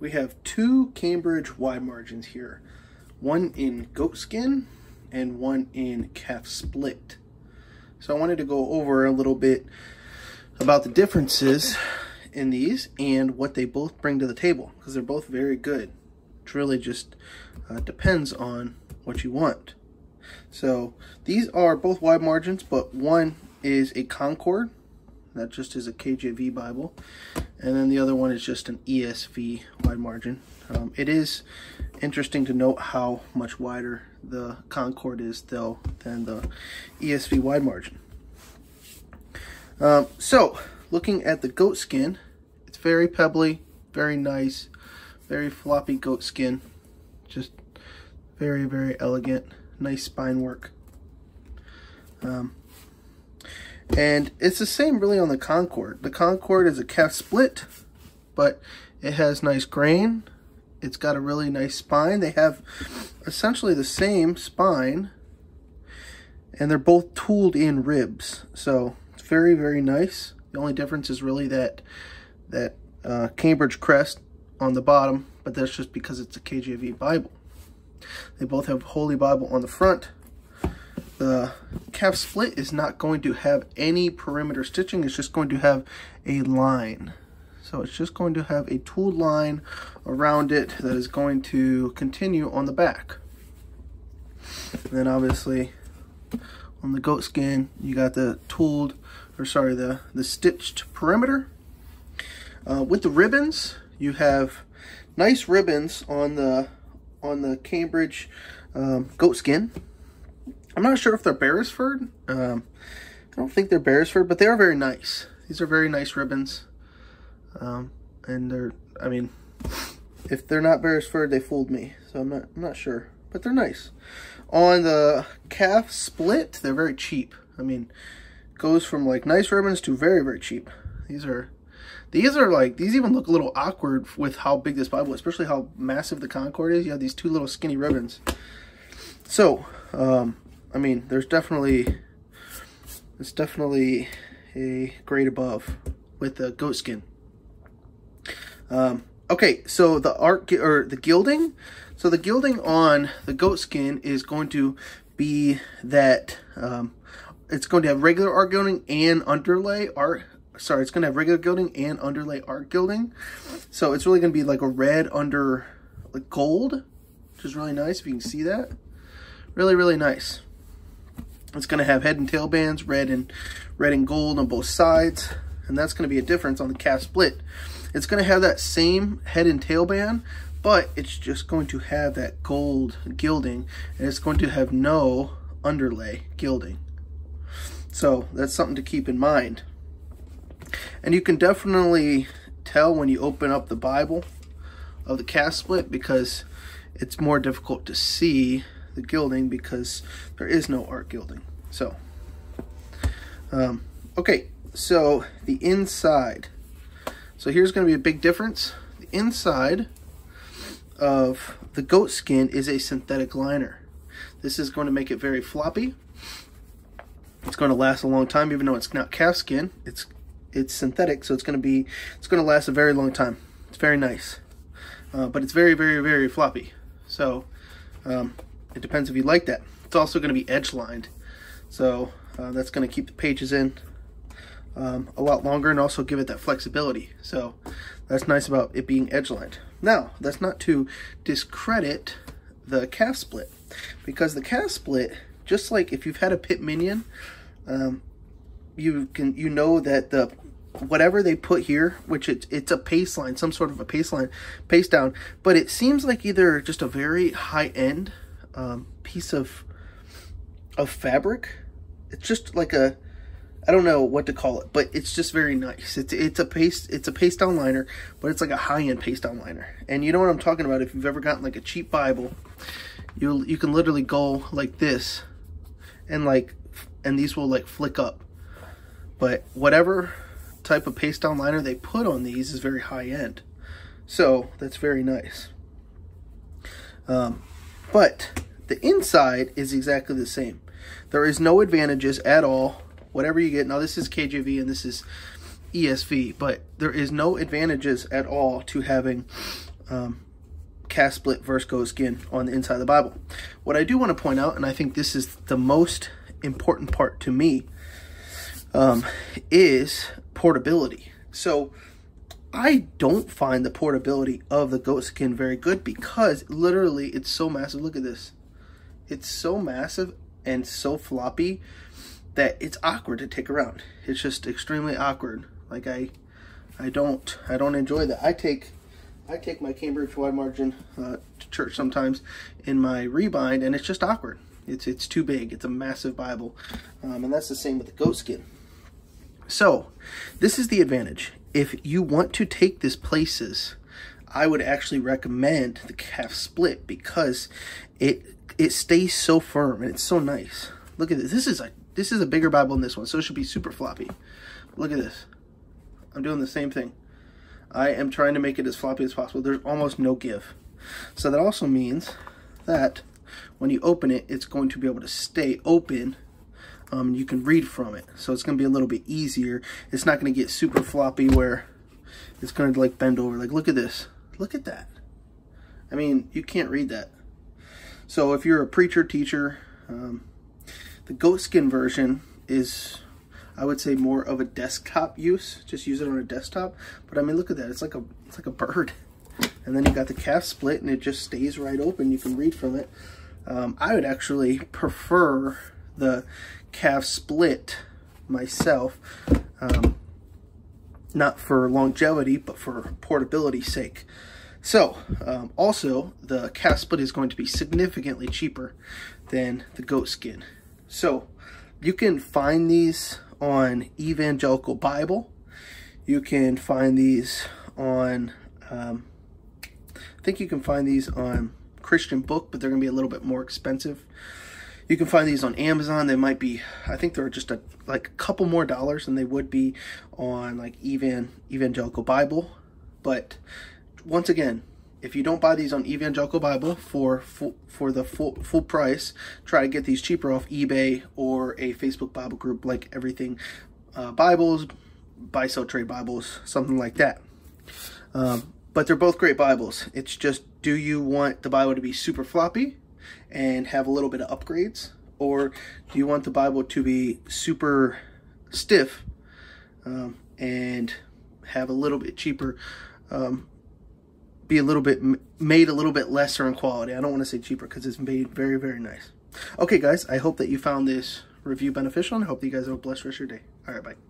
we have two Cambridge wide margins here. One in goatskin and one in calf split. So I wanted to go over a little bit about the differences in these and what they both bring to the table because they're both very good. It really just uh, depends on what you want. So these are both wide margins, but one is a Concord. That just is a KJV Bible. And then the other one is just an ESV wide margin. Um, it is interesting to note how much wider the Concord is, though, than the ESV wide margin. Um, so, looking at the goat skin, it's very pebbly, very nice, very floppy goat skin. Just very, very elegant, nice spine work. Um, and it's the same really on the Concord. The Concord is a calf split, but it has nice grain. It's got a really nice spine. They have essentially the same spine, and they're both tooled in ribs. So it's very, very nice. The only difference is really that that uh, Cambridge crest on the bottom, but that's just because it's a KJV Bible. They both have Holy Bible on the front the calf split is not going to have any perimeter stitching. It's just going to have a line. So it's just going to have a tooled line around it that is going to continue on the back. And then obviously on the goat skin, you got the tooled, or sorry, the, the stitched perimeter. Uh, with the ribbons, you have nice ribbons on the on the Cambridge um, goat skin. I'm not sure if they're Berisford. Um, I don't think they're Berisford, but they are very nice. These are very nice ribbons. Um, and they're, I mean, if they're not Berisford, they fooled me. So I'm not, I'm not sure, but they're nice. On the calf split, they're very cheap. I mean, goes from like nice ribbons to very, very cheap. These are, these are like, these even look a little awkward with how big this Bible especially how massive the Concord is. You have these two little skinny ribbons. So, um, I mean, there's definitely, it's definitely a grade above with the goat skin. Um, okay, so the art or the gilding, so the gilding on the goat skin is going to be that um, it's going to have regular art gilding and underlay art. Sorry, it's going to have regular gilding and underlay art gilding. So it's really going to be like a red under like gold, which is really nice if you can see that. Really, really nice. It's going to have head and tail bands, red and red and gold on both sides, and that's going to be a difference on the calf split. It's going to have that same head and tail band, but it's just going to have that gold gilding, and it's going to have no underlay gilding. So that's something to keep in mind. And you can definitely tell when you open up the Bible of the calf split because it's more difficult to see the gilding because there is no art gilding. So, um, okay, so the inside. So here's going to be a big difference. The inside of the goat skin is a synthetic liner. This is going to make it very floppy. It's going to last a long time, even though it's not calf skin. It's it's synthetic, so it's going to be it's going to last a very long time. It's very nice, uh, but it's very very very floppy. So um, it depends if you like that. It's also going to be edge lined. So uh, that's going to keep the pages in um, a lot longer and also give it that flexibility. So that's nice about it being edge lined. Now, that's not to discredit the calf split because the calf split, just like if you've had a Pitt Minion, um, you can you know that the whatever they put here, which it's it's a paste line, some sort of a paste line, paste down, but it seems like either just a very high end um, piece of of fabric. It's just like a I don't know what to call it, but it's just very nice. It's it's a paste it's a paste down liner, but it's like a high end paste down liner. And you know what I'm talking about? If you've ever gotten like a cheap Bible, you you can literally go like this, and like and these will like flick up. But whatever type of paste down liner they put on these is very high end, so that's very nice. Um, but the inside is exactly the same. There is no advantages at all. Whatever you get, now this is KJV and this is ESV, but there is no advantages at all to having um, calf split versus goat skin on the inside of the Bible. What I do want to point out, and I think this is the most important part to me, um, is portability. So I don't find the portability of the goat skin very good because literally it's so massive. Look at this. It's so massive and so floppy that it's awkward to take around. It's just extremely awkward. Like I, I don't, I don't enjoy that. I take, I take my Cambridge wide margin uh, to church sometimes in my rebind, and it's just awkward. It's it's too big. It's a massive Bible, um, and that's the same with the goat skin. So, this is the advantage. If you want to take this places, I would actually recommend the calf split because it it stays so firm and it's so nice. Look at this. This is a this is a bigger Bible than this one, so it should be super floppy. Look at this. I'm doing the same thing. I am trying to make it as floppy as possible. There's almost no give. So that also means that when you open it, it's going to be able to stay open. Um, you can read from it. So it's going to be a little bit easier. It's not going to get super floppy where it's going to like bend over. Like, look at this. Look at that. I mean, you can't read that. So if you're a preacher, teacher, um, the goatskin version is I would say more of a desktop use. Just use it on a desktop. But I mean, look at that. It's like a it's like a bird. And then you got the calf split, and it just stays right open. You can read from it. Um, I would actually prefer the calf split myself. Um, not for longevity, but for portability sake. So, um, also, the calf split is going to be significantly cheaper than the goat skin. So, you can find these on Evangelical Bible. You can find these on, um, I think you can find these on Christian Book, but they're going to be a little bit more expensive. You can find these on Amazon. They might be, I think they're just a like a couple more dollars than they would be on like Evan Evangelical Bible. But once again, if you don't buy these on Evangelical Bible for full, for the full full price, try to get these cheaper off eBay or a Facebook Bible group like Everything uh, Bibles, Buy Sell Trade Bibles, something like that. Um, but they're both great Bibles. It's just, do you want the Bible to be super floppy and have a little bit of upgrades, or do you want the Bible to be super stiff um, and have a little bit cheaper um, be a little bit made a little bit lesser in quality. I don't want to say cheaper because it's made very, very nice. Okay, guys, I hope that you found this review beneficial and I hope that you guys have a blessed rest of your day. All right, bye.